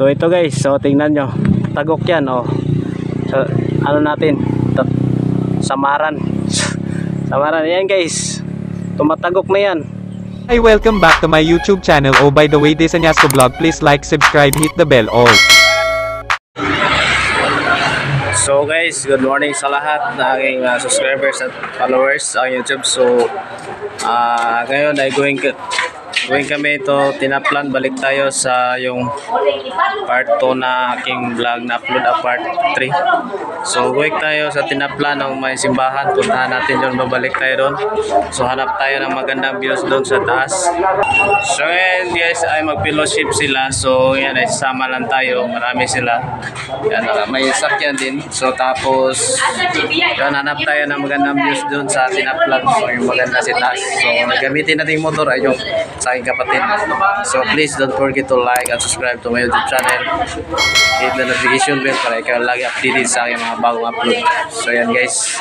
So ito guys, so tingnan nyo. Tagok yan oh. So, ano natin? Samaran. Samaran yan guys. Tumatagok na yan. Hi, welcome back to my YouTube channel. Oh, by the way, this is Anyasco Vlog. Please like, subscribe, hit the bell all. So guys, good morning sa lahat na aking uh, subscribers at followers sa YouTube. So ah ngayon ay going going kami ito tinaplan balik tayo sa yung part 2 na aking vlog na upload na part 3. So going tayo sa tinaplan ng may simbahan. Puntahan natin yun, babalik tayo doon. So hanap tayo ng magandang views doon sa taas. So ngayon guys ay mag-fellowship sila. So yan ay sasama lang tayo. Marami sila. Yan, ah, may sakyan din. So tapos yan, hanap tayo ng magandang views doon sa tinaplan. So yung maganda si taas. So gamitin natin yung motor ay yung sa aking kapatid. So please don't forget to like and subscribe to my YouTube channel. Hit the notification bell para ikaw lagi updated sa aking mga bagong upload. So yan guys.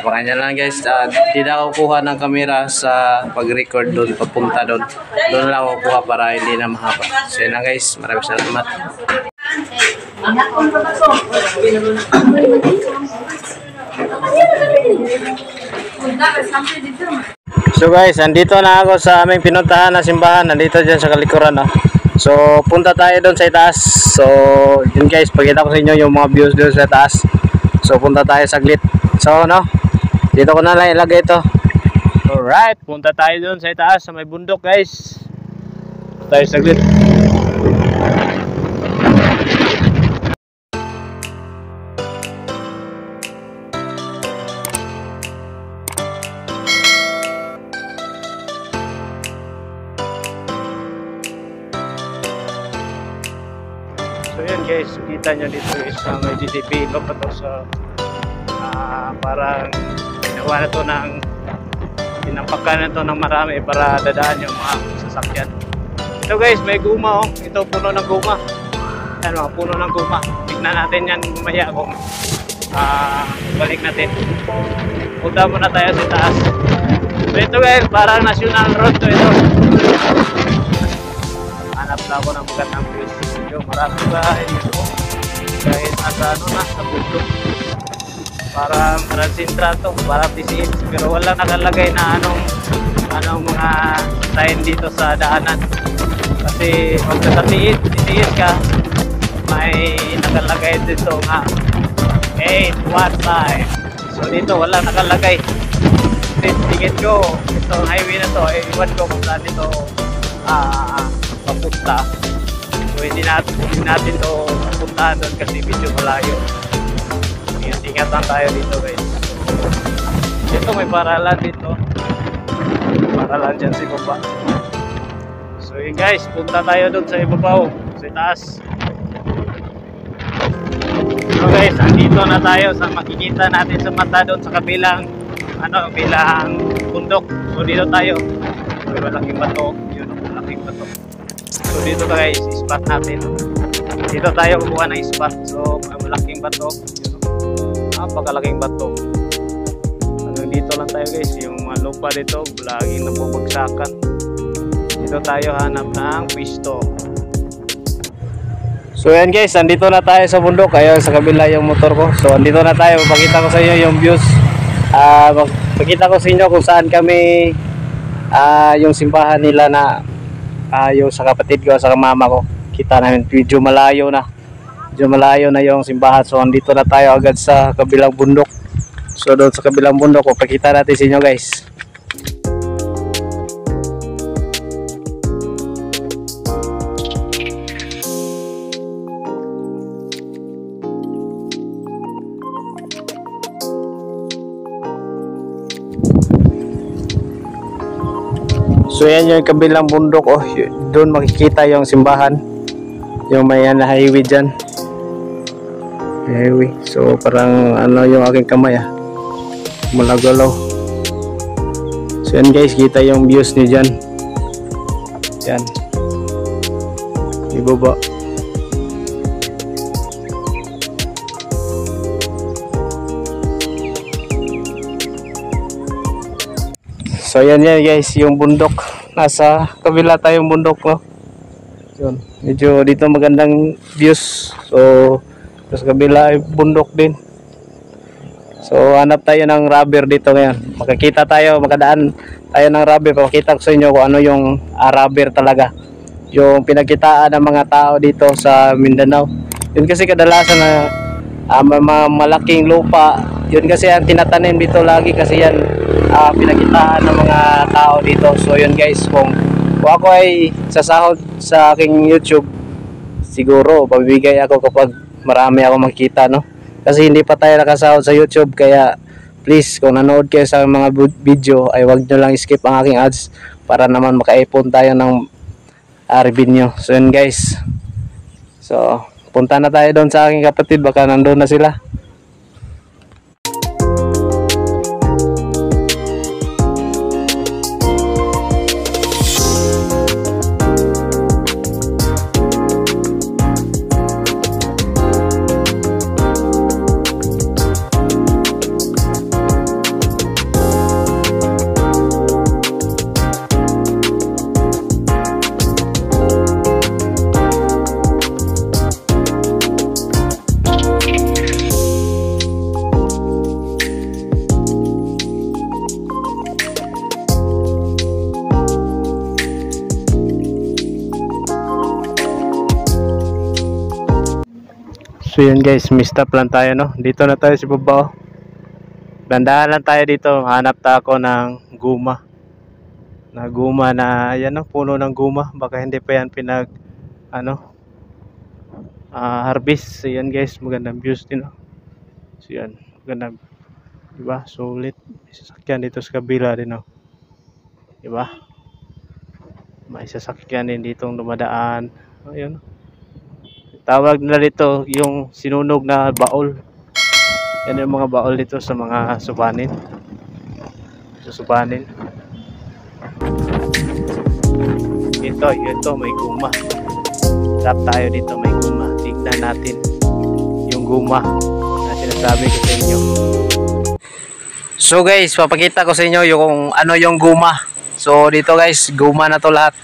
Abangan nyo lang guys. Uh, di na ako kuha ng camera sa pag-record doon, papunta doon. Doon lang ako kuha para hindi na mahaba. So yan lang guys. Maraming salamat. So guys, andito na ako sa aming pinuntahan na simbahan. Nandito dyan sa kalikuran. No? So, punta tayo doon sa itaas. So, yun guys, pakita ko sa inyo yung mga views doon sa taas. So, punta tayo saglit. So, no? Dito ko na lang ilagay ito. Alright, punta tayo doon sa itaas sa may bundok guys. Tayo saglit. Guys, kita nyo dito is sa may GDP no pa to sa ah, parang ginawa na to ng tinampakan na to ng marami para dadaan yung mga sasakyan. Ito guys, may guma oh. Ito puno ng guma. Yan mga puno ng guma. Tignan natin yan mamaya kung ah, balik natin. Punta muna tayo sa taas. So ito guys, parang national road to ito hanap na ako ng magandang views yung maraming bahay dito kahit nasa ano na sa bundok parang transintrato parang disease pero wala nakalagay na anong anong mga sign dito sa daanan. Kasi pag nakatiis titiis ka may nakalagay dito nga 815 so dito wala nakalagay. Tingin ko itong highway na to eh, iwan ko kung saan ito ah papunta. So hindi natin, hindi natin to puntahan doon kasi medyo malayo. Ingat-ingatan tayo dito guys. Dito may paralan dito. Paralan dyan sa ibaba. So yun guys, punta tayo doon sa ibabaw, sa taas. So guys, andito na tayo sa makikita natin sa mata doon sa kabilang ano, kabilang bundok. So dito tayo. May malaking bato. Yun, malaking bato. So dito guys, spot natin. Dito tayo kumuha ng spot. So malaking bato. Napakalaking bato. Hanggang dito lang tayo guys. Yung mga lupa dito, laging nabubagsakan. Dito tayo hanap ng pisto. So yan guys, andito na tayo sa bundok. Ayun, sa kabila yung motor ko. So andito na tayo. Pakita ko sa inyo yung views. Uh, pakita ko sa inyo kung saan kami ah yung simbahan nila na yung sa kapatid ko sa mama ko kita namin medyo malayo na. Medyo malayo na yung simbahan. So andito na tayo agad sa kabilang bundok. So doon sa kabilang bundok pakita natin sa inyo guys. So yan yung kabilang bundok. Oh, doon makikita yung simbahan. Yung may ano, highway dyan. Highway. So parang ano yung aking kamay ah. Malagalaw. So yan guys, kita yung views ni dyan. Yan. Ibaba. So yan yan guys, yung bundok. Nasa kabila tayong bundok no. Yun. Medyo dito magandang views. So, sa kabila ay bundok din. So, hanap tayo ng rubber dito ngayon. Makakita tayo, makadaan tayo ng rubber. Pakita ko sa inyo kung ano yung ah, rubber talaga. Yung pinagkitaan ng mga tao dito sa Mindanao. Yun kasi kadalasan na ah, may mga malaking lupa. Yun kasi ang tinatanim dito lagi kasi yan ah, pinagkitaan ng mga tao dito. So, yun guys, kung, kung ako ay sasahod sa aking YouTube, siguro pabibigay ako kapag marami ako makita no? Kasi hindi pa tayo nakasahod sa YouTube kaya please kung nanood kayo sa mga video ay wag nyo lang skip ang aking ads para naman makaipon tayo ng ah, revenue so yun guys. So punta na tayo doon sa aking kapatid. Baka nandun na sila So yun guys, mistap lang tayo no. Dito na tayo sa baba. oh. Dandahan lang tayo dito. Hanap ta ako ng guma. Na guma na, yan no, puno ng guma. Baka hindi pa yan pinag, ano, ah, harvest. So yan guys, magandang views din no. So yan, magandang, diba, sulit. May sasakyan dito sa kabila din no. Diba? May sasakyan din ditong dumadaan. Ayun. Tawag nila dito yung sinunog na baol. Yan yung mga baol dito sa mga subanin. Sa subanin. Ito, ito may guma. Tap tayo dito may guma. Tignan natin yung guma na sinasabi ko sa inyo. So guys, papakita ko sa inyo yung ano yung guma. So dito guys, guma na to lahat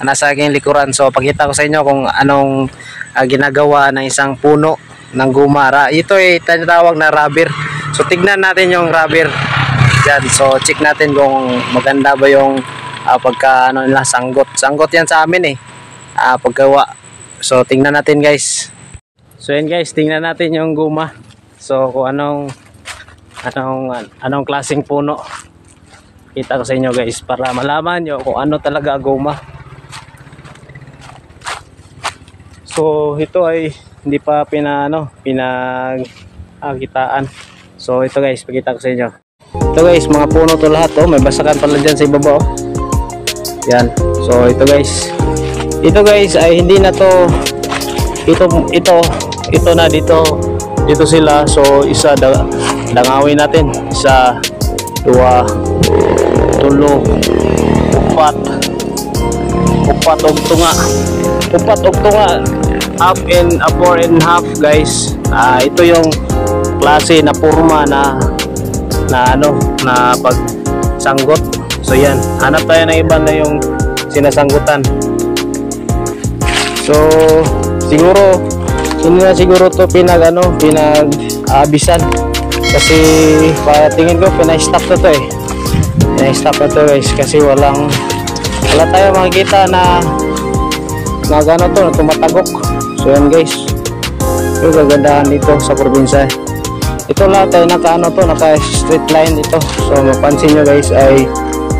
na nasa aking likuran. So pakita ko sa inyo kung anong ah, ginagawa ng isang puno ng gumara. Ito ay tinatawag na rubber. So tignan natin yung rubber dyan. So check natin kung maganda ba yung ah, pagka ano nila sanggot. Sanggot yan sa amin eh. Ah, paggawa. So tingnan natin guys. So yan guys, tingnan natin yung guma. So kung anong anong anong klaseng puno. Kita ko sa inyo guys para malaman nyo kung ano talaga guma. So ito ay hindi pa pinano, pinagkitaan. So ito guys, pakita ko sa inyo. Ito guys, mga puno to lahat oh, may basakan pala diyan sa ibaba oh. Yan. So ito guys. Ito guys ay hindi na to ito ito ito na dito dito sila so isa da, dangawin natin isa dua tulo upat upat og tunga upat og tunga half and a four and half guys. Ah ito yung klase na forma na na ano na pagsanggot. So yan. Hanap tayo ng iba na yung sinasanggutan. So siguro hindi na siguro to pinag ano pinag abisan kasi pa tingin ko pinay-stop na to eh. Pinay-stop na to guys. Kasi walang wala tayo makikita na na gano to na tumatagok so yan guys. Yung kagandahan dito sa probinsya. Ito lahat ay naka ano to naka street line dito so mapansin nyo guys ay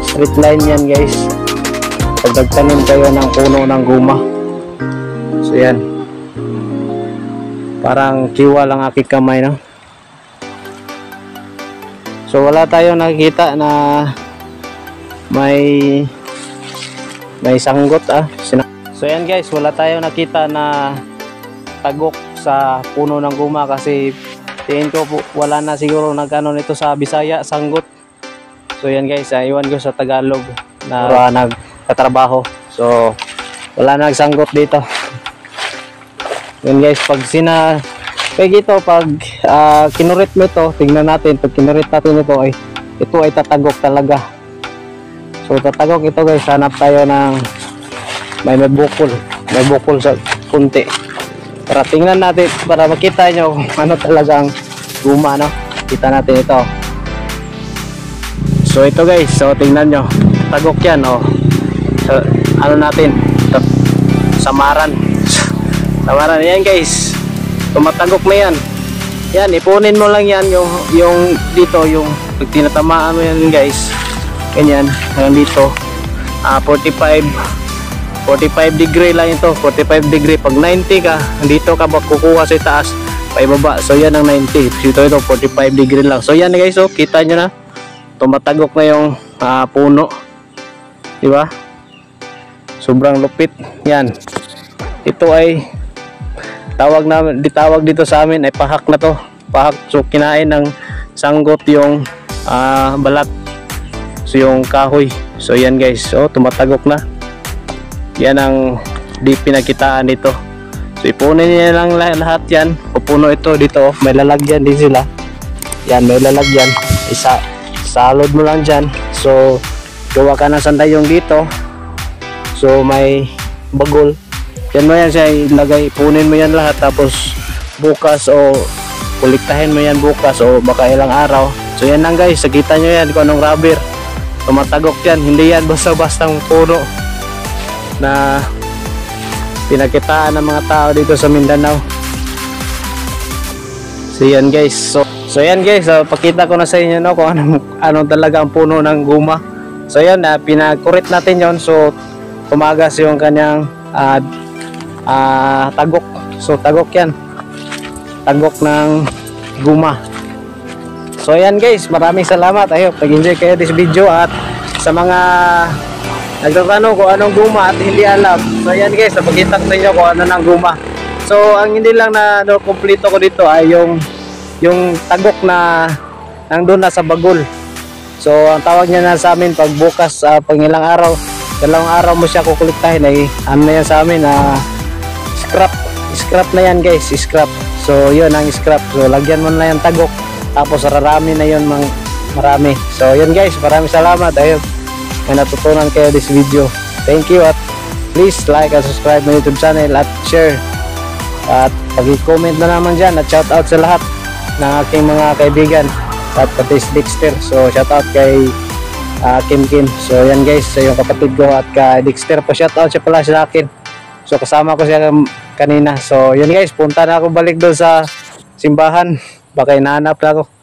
street line yan guys. Pag nagtanim kayo ng puno ng guma. So yan. Parang kiwa lang aking kamay no? So wala tayong nakikita na may may sanggot ah. So yan guys. Wala tayong nakita na tagok sa puno ng guma kasi tingin ko po, wala na siguro nagano nito sa Bisaya sanggot. So yan guys ah, iwan ko sa Tagalog na uh, nagtatrabaho. So wala na nagsanggot dito. Yan guys pag sina pag ito pag ah, kinurit mo ito tingnan natin pag kinurit natin ito ay ito ay tatagok talaga. So tatagok ito guys hanap tayo ng may may bukol may bukol sa kunti. Para tingnan natin, para makita nyo kung ano talagang guma, no? Kita natin ito. So ito guys, so tingnan nyo. Tagok yan, oh. So, ano natin? Ito, Samaran. Samaran yan guys. Tumatagok na yan. Yan, ipunin mo lang yan yung, yung dito, yung pag tinatamaan mo yan guys. Ganyan, hanggang dito. Ah, 45 45 degree lang ito. 45 degree. Pag 90 ka dito ka kukuha sa taas paibaba. So yan ang 90 dito ito 45 degree lang. So yan guys oh, kita nyo na. Tumatagok na yung ah, puno. Di ba? Sobrang lupit. Yan. Ito ay tawag na ditawag dito sa amin ay pahak na to. Pahak. So kinain ng sanggot yung ah, balat. So yung kahoy. So yan guys. So tumatagok na yan ang di pinakitaan dito. So ipunin niya lang lah- lahat yan. Pupuno ito dito. Oh. may lalagyan din sila. Yan may lalagyan. Isa salod mo lang dyan. So gawa ka ng sandayong dito. So may bagol. Yan mo yan siya ilagay. Punin mo yan lahat. Tapos bukas o kuliktahin mo yan bukas o baka ilang araw. So yan lang guys. Nakita nyo yan kung anong rubber. Tumatagok yan. Hindi yan basta bastang puno na pinakitaan ng mga tao dito sa Mindanao. So yan guys. So, so yan guys, so, pakita ko na sa inyo no kung anong, anong talaga ang puno ng guma. So yan, uh, pinakurit natin yon So tumagas yung kanyang ah, ah, tagok. So tagok yan. Tagok ng guma. So yan guys, maraming salamat. Ayun, nag-enjoy kayo this video at sa mga nagtatanong kung anong guma at hindi alam. So yan guys, napakita ko sa inyo kung ano ng guma. So ang hindi lang na no, kompleto ko dito ay yung yung tagok na nandun na sa bagol. So ang tawag niya na sa amin pag bukas uh, pag ilang araw, dalawang araw mo siya kukuliktahin ay ano na yan sa amin na scrap. Scrap na yan guys, scrap. So yun ang scrap. So lagyan mo na yan tagok. Tapos rarami na yun mang marami. So yun guys, maraming salamat. Ayun may natutunan kayo this video. Thank you at please like and subscribe my YouTube channel at share. At pag-comment na naman dyan at shout out sa lahat ng aking mga kaibigan at pati si Dexter. So shout out kay ah, Kim Kim. So yan guys, sa yung kapatid ko at kay Dexter pa shout out siya pala sa akin. So kasama ko siya kanina. So yun guys, punta na ako balik doon sa simbahan. Baka inahanap na ako.